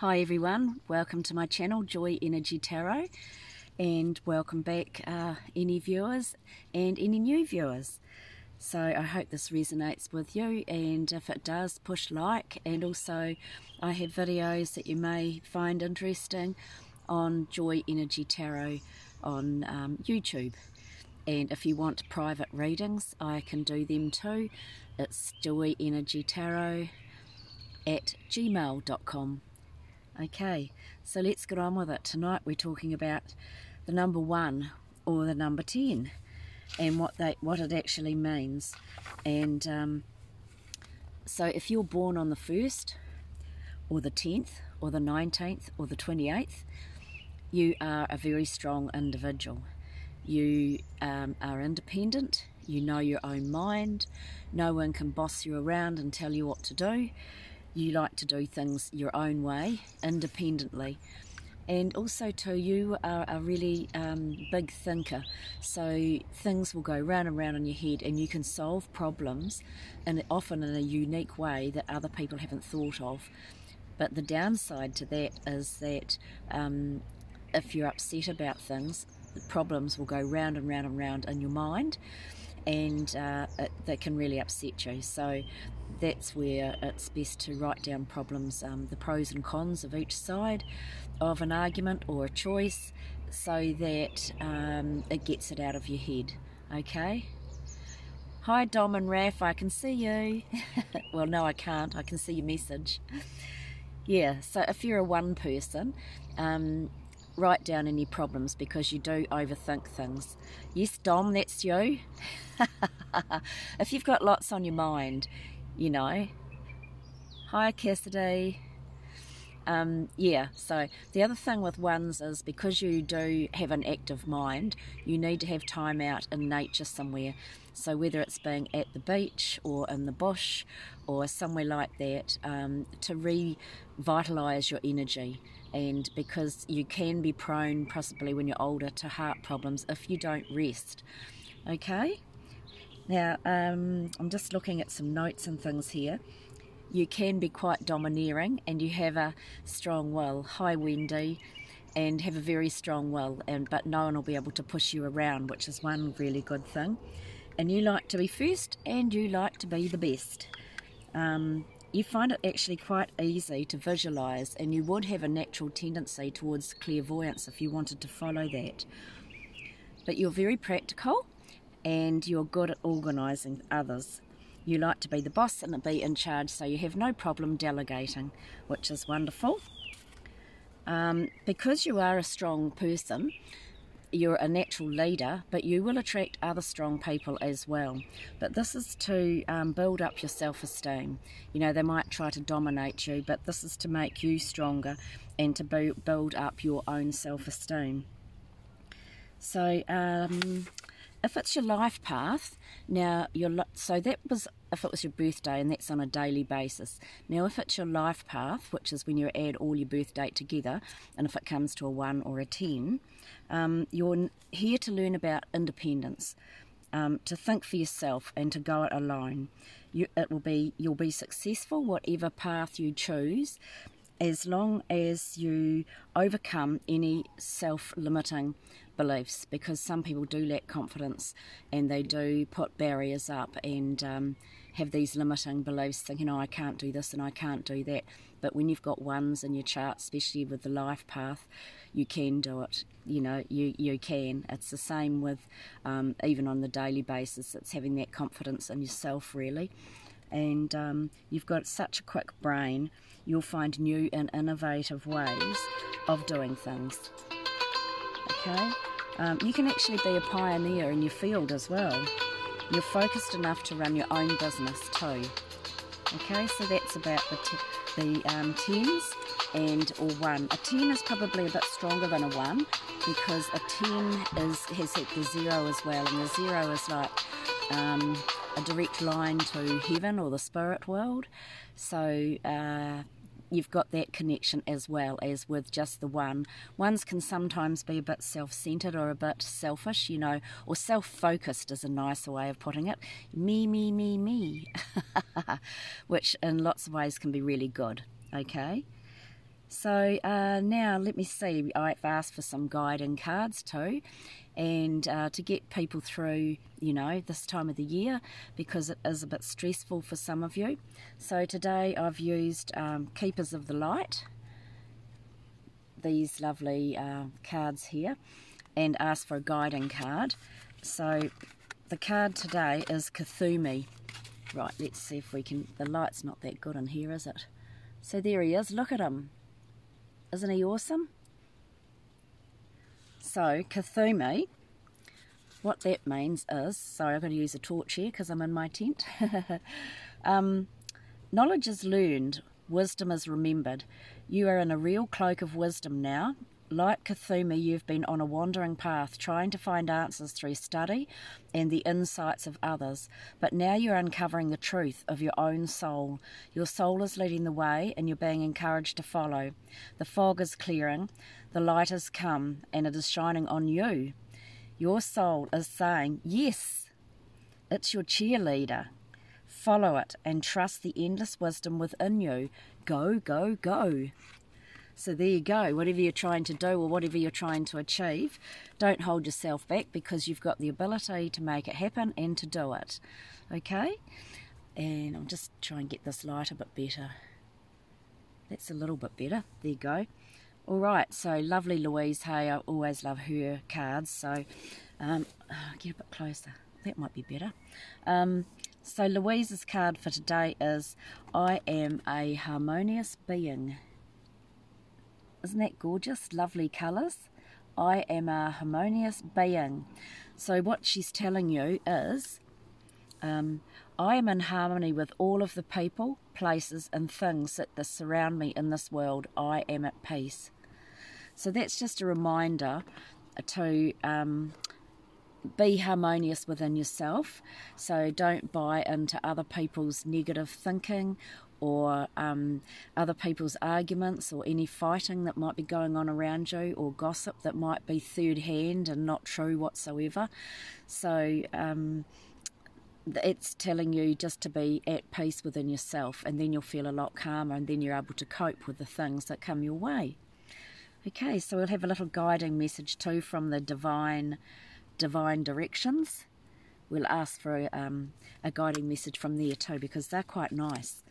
Hi everyone, welcome to my channel Joy Energy Tarot and welcome back uh, any viewers and any new viewers. So I hope this resonates with you and if it does push like and also I have videos that you may find interesting on Joy Energy Tarot on um, YouTube and if you want private readings I can do them too. It's Joy Energy Tarot at gmail.com Okay, so let's get on with it. Tonight we're talking about the number one or the number 10 and what they what it actually means. And um, so if you're born on the 1st or the 10th or the 19th or the 28th, you are a very strong individual. You um, are independent, you know your own mind, no one can boss you around and tell you what to do you like to do things your own way, independently. And also, too, you are a really um, big thinker, so things will go round and round in your head, and you can solve problems, and often in a unique way that other people haven't thought of. But the downside to that is that um, if you're upset about things, the problems will go round and round and round in your mind and uh, it, can really upset you. So that's where it's best to write down problems, um, the pros and cons of each side of an argument or a choice, so that um, it gets it out of your head. Okay. Hi Dom and Raf, I can see you. well, no, I can't. I can see your message. Yeah, so if you're a one person, um, write down any problems because you do overthink things. Yes, Dom, that's you. if you've got lots on your mind, you know. Hi, Cassidy. Um, yeah, so the other thing with ones is because you do have an active mind, you need to have time out in nature somewhere. So whether it's being at the beach or in the bush or somewhere like that, um, to revitalise your energy. And because you can be prone, possibly when you're older, to heart problems if you don't rest. Okay? Now, um, I'm just looking at some notes and things here you can be quite domineering and you have a strong will. Hi, Wendy, and have a very strong will, and but no one will be able to push you around, which is one really good thing. And you like to be first, and you like to be the best. Um, you find it actually quite easy to visualize, and you would have a natural tendency towards clairvoyance if you wanted to follow that. But you're very practical, and you're good at organizing others you like to be the boss and be in charge, so you have no problem delegating, which is wonderful. Um, because you are a strong person, you're a natural leader, but you will attract other strong people as well. But this is to um, build up your self esteem. You know, they might try to dominate you, but this is to make you stronger and to build up your own self esteem. So, um, if it's your life path, now your so that was if it was your birthday and that's on a daily basis. Now if it's your life path, which is when you add all your birth date together, and if it comes to a one or a ten, um, you're here to learn about independence, um, to think for yourself and to go it alone. You, it will be you'll be successful whatever path you choose, as long as you overcome any self-limiting beliefs because some people do lack confidence and they do put barriers up and um, have these limiting beliefs thinking oh I can't do this and I can't do that. But when you've got ones in your chart especially with the life path you can do it. You know you you can. It's the same with um, even on the daily basis it's having that confidence in yourself really. And um, you've got such a quick brain you'll find new and innovative ways of doing things okay um, you can actually be a pioneer in your field as well. You're focused enough to run your own business too. Okay, so that's about the, the um, tens and or one. A 10 is probably a bit stronger than a 1 because a 10 is has the 0 as well and the 0 is like um, a direct line to heaven or the spirit world. So uh, you've got that connection as well as with just the one. Ones can sometimes be a bit self centered or a bit selfish, you know, or self focused is a nicer way of putting it. Me, me, me, me, which in lots of ways can be really good, okay? So uh, now let me see. I've asked for some guiding cards too, and uh, to get people through, you know, this time of the year because it is a bit stressful for some of you. So today I've used um, Keepers of the Light, these lovely uh, cards here, and asked for a guiding card. So the card today is Kuthumi. Right, let's see if we can. The light's not that good in here, is it? So there he is. Look at him. Isn't he awesome? So, Kuthumi, what that means is, sorry, I've got to use a torch here because I'm in my tent. um, knowledge is learned, wisdom is remembered. You are in a real cloak of wisdom now. Like Kuthumi, you've been on a wandering path, trying to find answers through study and the insights of others. But now you're uncovering the truth of your own soul. Your soul is leading the way, and you're being encouraged to follow. The fog is clearing, the light has come, and it is shining on you. Your soul is saying, Yes, it's your cheerleader. Follow it and trust the endless wisdom within you. Go, go, go. So there you go. Whatever you're trying to do or whatever you're trying to achieve, don't hold yourself back because you've got the ability to make it happen and to do it. Okay? And I'll just try and get this light a bit better. That's a little bit better. There you go. All right, so lovely Louise. Hey, I always love her cards. So um, get a bit closer. That might be better. Um, so Louise's card for today is I am a harmonious being. Isn't that gorgeous? Lovely colours. I am a harmonious being. So, what she's telling you is um, I am in harmony with all of the people, places, and things that surround me in this world. I am at peace. So, that's just a reminder to um, be harmonious within yourself. So, don't buy into other people's negative thinking or um, other people's arguments or any fighting that might be going on around you or gossip that might be third hand and not true whatsoever. So um, it's telling you just to be at peace within yourself and then you'll feel a lot calmer and then you're able to cope with the things that come your way. Okay, so we'll have a little guiding message too from the divine divine directions. We'll ask for um, a guiding message from there too because they're quite nice.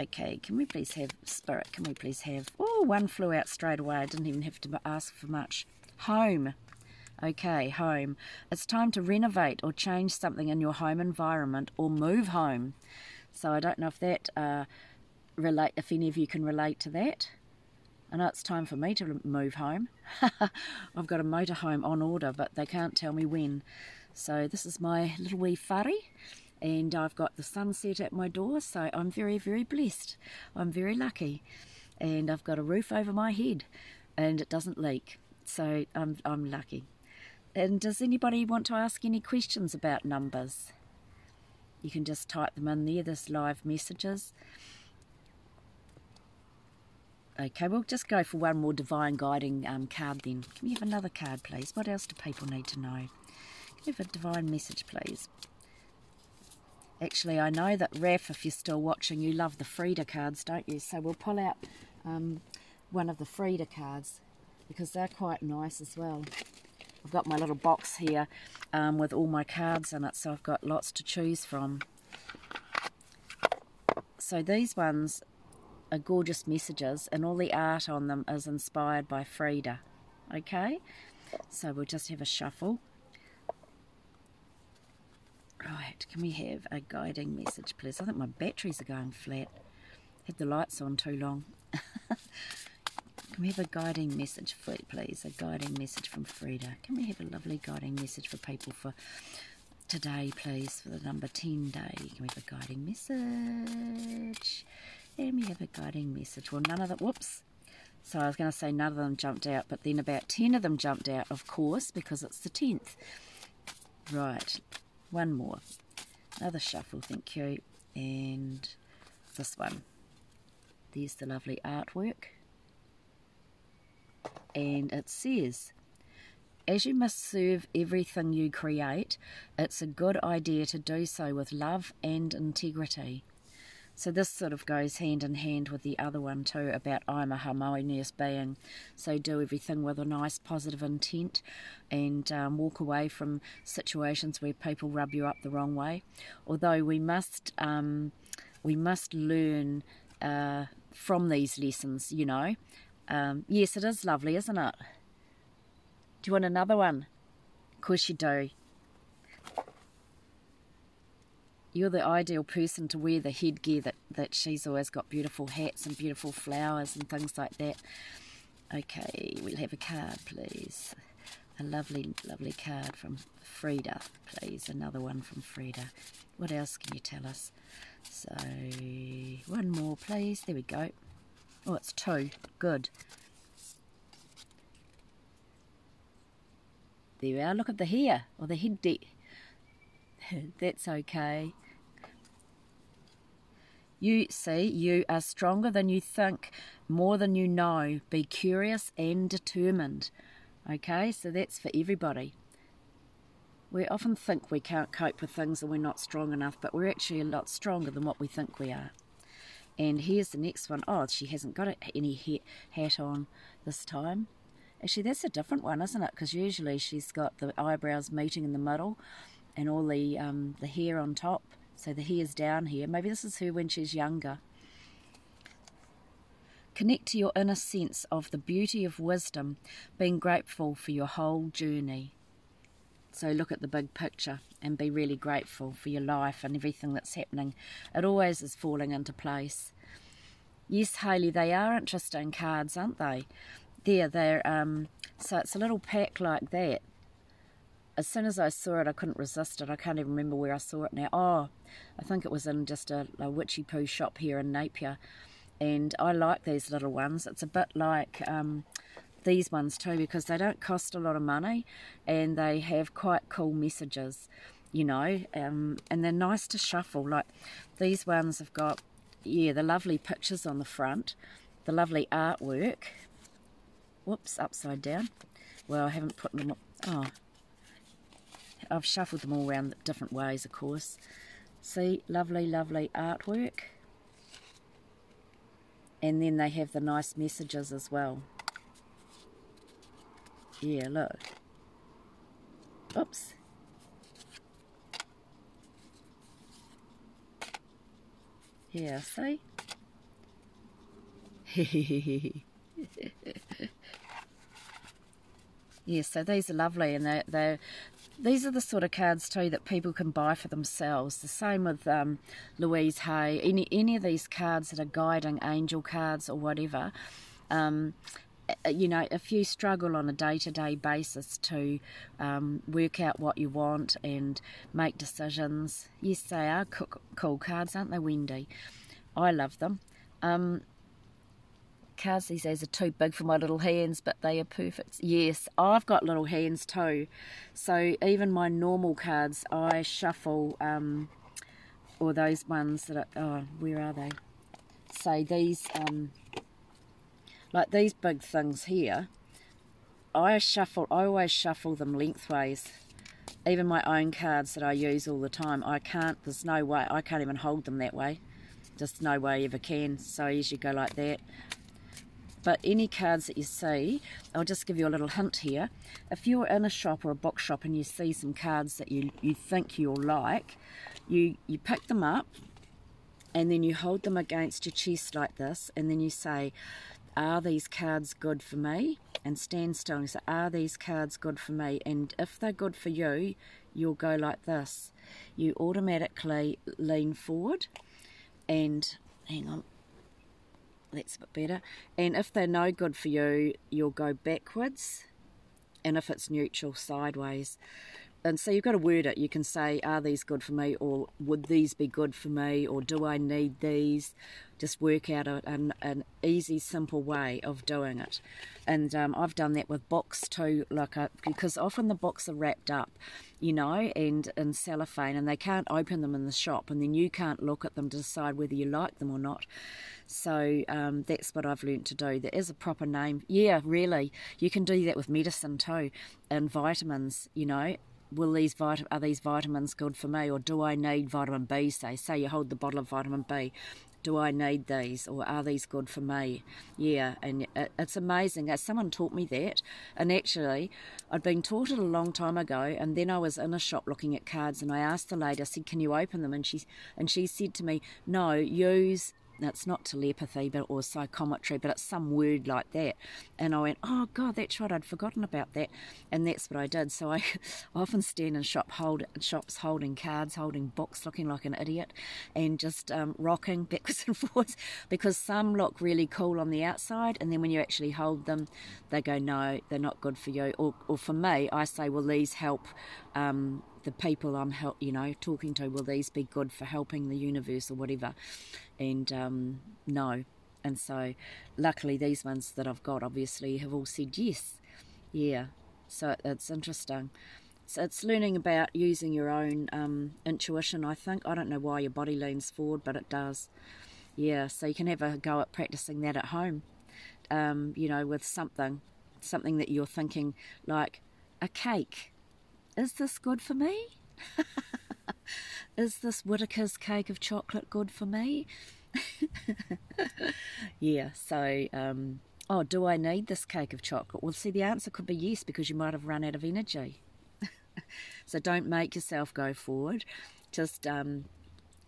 Okay, can we please have spirit? Can we please have? Oh, one flew out straight away. I didn't even have to ask for much. Home. Okay, home. It's time to renovate or change something in your home environment or move home. So I don't know if that uh, relate. If any of you can relate to that. Know it's time for me to move home. I've got a motorhome on order, but they can't tell me when. So this is my little wee whare and I've got the sunset at my door, so I'm very, very blessed. I'm very lucky, and I've got a roof over my head, and it doesn't leak, so I'm I'm lucky. And does anybody want to ask any questions about numbers? You can just type them in there. There's live messages. Okay, we'll just go for one more divine guiding um, card then. Can we have another card, please? What else do people need to know? Can we have a divine message, please? Actually, I know that Raf, if you're still watching, you love the Frida cards, don't you? So we'll pull out um, one of the Frida cards because they're quite nice as well. I've got my little box here um, with all my cards in it, so I've got lots to choose from. So these ones are gorgeous messages, and all the art on them is inspired by Frida. Okay, so we'll just have a shuffle. Right, can we have a guiding message, please? I think my batteries are going flat. Had the lights on too long. can we have a guiding message, please? A guiding message from Frida. Can we have a lovely guiding message for people for today, please, for the number 10 day? Can we have a guiding message? And we have a guiding message. Well, none of them, whoops. So I was going to say none of them jumped out, but then about 10 of them jumped out, of course, because it's the 10th. Right, one more. Another shuffle, thank you. And this one. There's the lovely artwork. And it says, as you must serve everything you create, it's a good idea to do so with love and integrity. So this sort of goes hand in hand with the other one too about I'm a harmonious being. So do everything with a nice positive intent and um, walk away from situations where people rub you up the wrong way. Although we must um, we must learn uh, from these lessons, you know. Um, yes, it is lovely, isn't it? Do you want another one? Of course you do. You're the ideal person to wear the headgear that, that she's always got beautiful hats and beautiful flowers and things like that. Okay, we'll have a card, please. A lovely, lovely card from Frida, please. Another one from Frida. What else can you tell us? So, one more, please. There we go. Oh, it's two. Good. There we are. Look at the hair, or the head. That's okay. You see, you are stronger than you think, more than you know. Be curious and determined. Okay, so that's for everybody. We often think we can't cope with things and we're not strong enough, but we're actually a lot stronger than what we think we are. And here's the next one. Oh, she hasn't got any hat on this time. Actually, that's a different one, isn't it? Because usually she's got the eyebrows meeting in the middle and all the um, the hair on top. So the hair's down here. Maybe this is her when she's younger. Connect to your inner sense of the beauty of wisdom, being grateful for your whole journey. So look at the big picture and be really grateful for your life and everything that's happening. It always is falling into place. Yes, Hayley, they are interesting cards, aren't they? There, they're um, so it's a little pack like that, as soon as I saw it, I couldn't resist it. I can't even remember where I saw it now. Oh, I think it was in just a, a witchy poo shop here in Napier. And I like these little ones. It's a bit like um, these ones too because they don't cost a lot of money and they have quite cool messages, you know, um, and they're nice to shuffle. Like these ones have got, yeah, the lovely pictures on the front, the lovely artwork. Whoops, upside down. Well, I haven't put them. Oh, I've shuffled them all around different ways, of course. See, lovely, lovely artwork. And then they have the nice messages as well. Yeah, look. Oops. Yeah, see? yeah, so these are lovely and they're, they're these are the sort of cards too that people can buy for themselves. The same with um, Louise Hay. Any any of these cards that are guiding angel cards or whatever. Um, uh, you know, if you struggle on a day to day basis to um, work out what you want and make decisions, yes, they are cool cards, aren't they, Wendy? I love them. Um, cards these days are too big for my little hands, but they are perfect. Yes, I've got little hands too. So even my normal cards, I shuffle, um, or those ones that are, oh, where are they? So these, um, like these big things here, I shuffle, I always shuffle them lengthways. Even my own cards that I use all the time, I can't, there's no way, I can't even hold them that way. Just no way I ever can. So I usually go like that. But any cards that you see, I'll just give you a little hint here. If you're in a shop or a bookshop and you see some cards that you, you think you'll like, you, you pick them up and then you hold them against your chest like this and then you say, are these cards good for me? And stand still and say, are these cards good for me? And if they're good for you, you'll go like this. You automatically lean forward and hang on, that's a bit better. And if they're no good for you, you'll go backwards. And if it's neutral, sideways. And so you've got to word it. You can say, are these good for me? Or would these be good for me? Or do I need these? Just work out a, an, an easy, simple way of doing it. And um, I've done that with books too, like a, uh, because often the books are wrapped up, you know, and in cellophane, and they can't open them in the shop, and then you can't look at them to decide whether you like them or not. So um, that's what I've learnt to do. There is a proper name. Yeah, really. You can do that with medicine too and vitamins, you know. Will these vit- are these vitamins good for me, or do I need vitamin B? Say, say you hold the bottle of vitamin B. Do I need these, or are these good for me? Yeah, and it, it's amazing. Someone taught me that, and actually, I'd been taught it a long time ago. And then I was in a shop looking at cards, and I asked the lady, I said, "Can you open them?" And she and she said to me, "No, use it's not telepathy but or psychometry but it's some word like that. And i went oh god that's right i'd forgotten about that. And that's what i did. So i often stand in shop hold shops holding cards holding books looking like an idiot and just um, rocking backwards and forwards because some look really cool on the outside and then when you actually hold them they go no they're not good for you. Or, or for me i say well these help um, the people I'm help, you know, talking to, will these be good for helping the universe or whatever? And um, no. And so, luckily, these ones that I've got obviously have all said yes. Yeah. So it's interesting. So it's learning about using your own um, intuition, I think. I don't know why your body leans forward, but it does. Yeah, so you can have a go at practicing that at home, um, you know, with something, something that you're thinking like a cake is this good for me? is this Whittaker's cake of chocolate good for me? yeah, so, um, oh, do I need this cake of chocolate? Well, see, the answer could be yes, because you might have run out of energy. so don't make yourself go forward. Just um,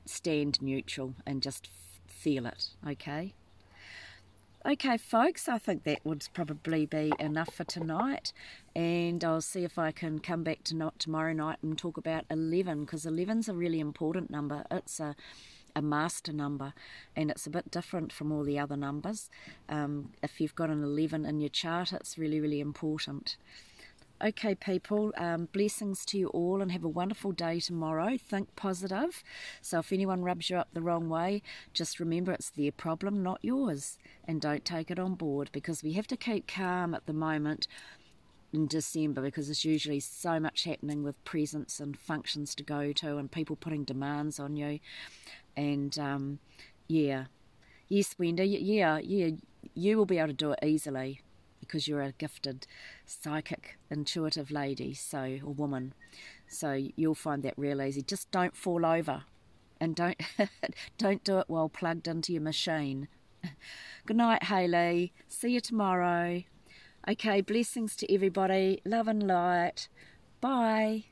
stand neutral and just feel it, okay? Okay, folks, I think that would probably be enough for tonight. And I'll see if I can come back to not tomorrow night and talk about 11 because 11's a really important number. It's a a master number and it's a bit different from all the other numbers. Um, if you've got an 11 in your chart, it's really, really important. Okay, people, um, blessings to you all and have a wonderful day tomorrow. Think positive. So, if anyone rubs you up the wrong way, just remember it's their problem, not yours. And don't take it on board because we have to keep calm at the moment in December because there's usually so much happening with presents and functions to go to and people putting demands on you. And um, yeah, yes, Wendy, yeah, yeah, you will be able to do it easily because you're a gifted, psychic, intuitive lady, so or woman. So you'll find that real easy. Just don't fall over, and don't don't do it while plugged into your machine. Good night, Haley. See you tomorrow. Okay, blessings to everybody. Love and light. Bye.